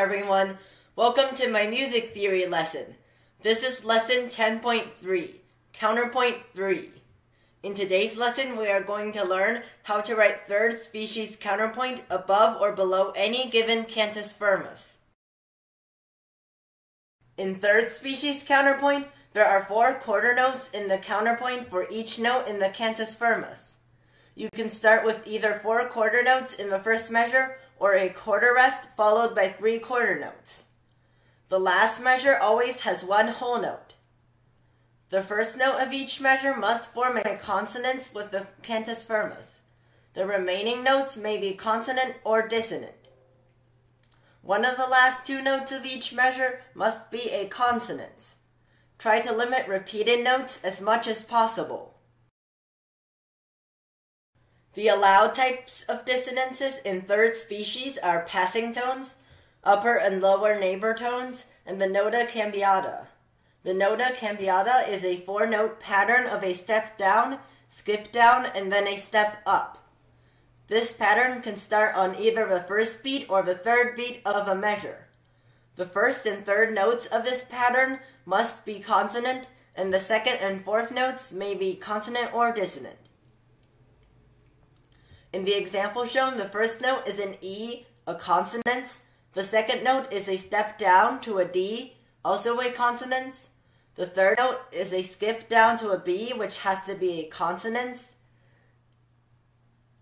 everyone. Welcome to my music theory lesson. This is lesson 10.3, counterpoint 3. In today's lesson, we are going to learn how to write third species counterpoint above or below any given cantus firmus. In third species counterpoint, there are four quarter notes in the counterpoint for each note in the cantus firmus. You can start with either four quarter notes in the first measure or a quarter rest followed by three quarter notes. The last measure always has one whole note. The first note of each measure must form a consonance with the cantus firmus. The remaining notes may be consonant or dissonant. One of the last two notes of each measure must be a consonance. Try to limit repeated notes as much as possible. The allowed types of dissonances in third species are passing tones, upper and lower neighbor tones, and the nota cambiata. The nota cambiata is a four note pattern of a step down, skip down, and then a step up. This pattern can start on either the first beat or the third beat of a measure. The first and third notes of this pattern must be consonant, and the second and fourth notes may be consonant or dissonant. In the example shown, the first note is an E, a consonance. The second note is a step down to a D, also a consonance. The third note is a skip down to a B, which has to be a consonance.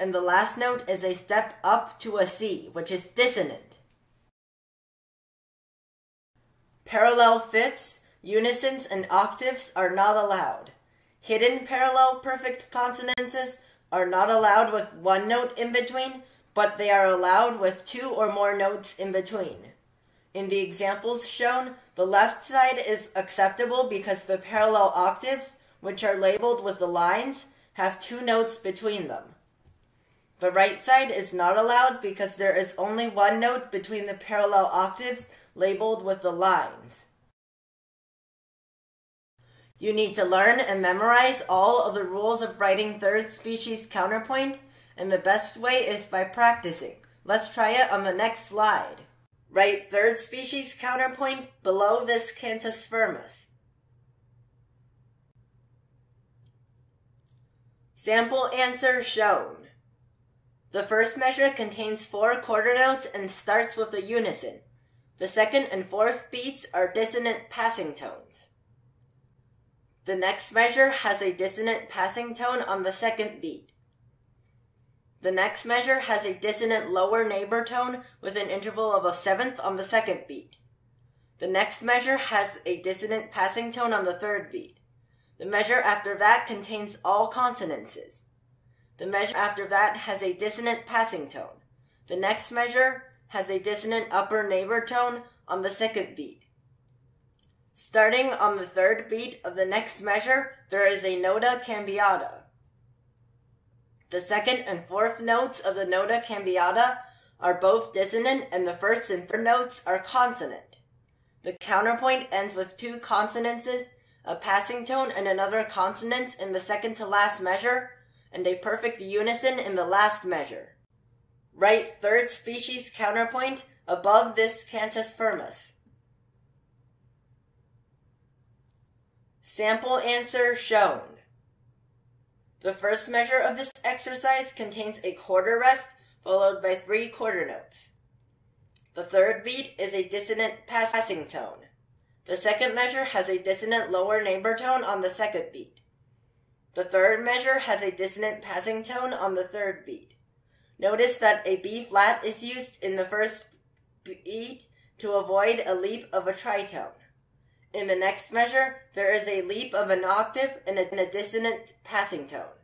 And the last note is a step up to a C, which is dissonant. Parallel fifths, unisons, and octaves are not allowed. Hidden parallel perfect consonances are not allowed with one note in between, but they are allowed with two or more notes in between. In the examples shown, the left side is acceptable because the parallel octaves, which are labeled with the lines, have two notes between them. The right side is not allowed because there is only one note between the parallel octaves labeled with the lines. You need to learn and memorize all of the rules of writing third species counterpoint, and the best way is by practicing. Let's try it on the next slide. Write third species counterpoint below this cantus firmus. Sample answer shown. The first measure contains four quarter notes and starts with a unison. The second and fourth beats are dissonant passing tones. The next measure has a dissonant passing tone on the second beat. The next measure has a dissonant lower neighbor tone with an interval of a seventh on the second beat. The next measure has a dissonant passing tone on the third beat. The measure after that contains all consonances. The measure after that has a dissonant passing tone. The next measure has a dissonant upper neighbor tone on the second beat. Starting on the third beat of the next measure, there is a nota cambiata. The second and fourth notes of the nota cambiata are both dissonant and the first and third notes are consonant. The counterpoint ends with two consonances, a passing tone and another consonance in the second to last measure, and a perfect unison in the last measure. Write third species counterpoint above this cantus firmus. Sample answer shown. The first measure of this exercise contains a quarter rest followed by three quarter notes. The third beat is a dissonant passing tone. The second measure has a dissonant lower neighbor tone on the second beat. The third measure has a dissonant passing tone on the third beat. Notice that a B flat is used in the first beat to avoid a leap of a tritone. In the next measure, there is a leap of an octave and a, and a dissonant passing tone.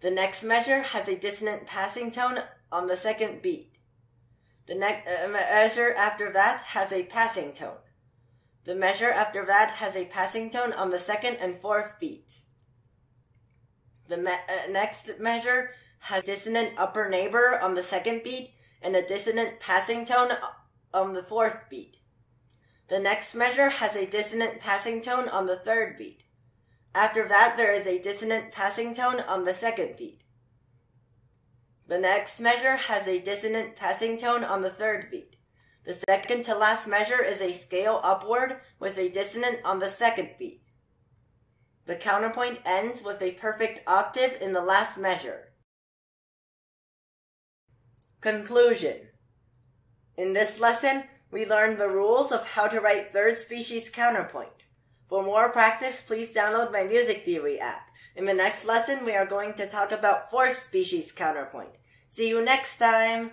The next measure has a dissonant passing tone on the second beat. The next uh, measure after that has a passing tone. The measure after that has a passing tone on the second and fourth beats. The me- uh, next measure has dissonant upper neighbor on the second beat and a dissonant passing tone on the fourth beat. The next measure has a dissonant passing tone on the third beat. After that, there is a dissonant passing tone on the second beat. The next measure has a dissonant passing tone on the third beat. The second to last measure is a scale upward with a dissonant on the second beat. The counterpoint ends with a perfect octave in the last measure. Conclusion In this lesson, we learned the rules of how to write third species counterpoint. For more practice, please download my music theory app. In the next lesson, we are going to talk about fourth species counterpoint. See you next time!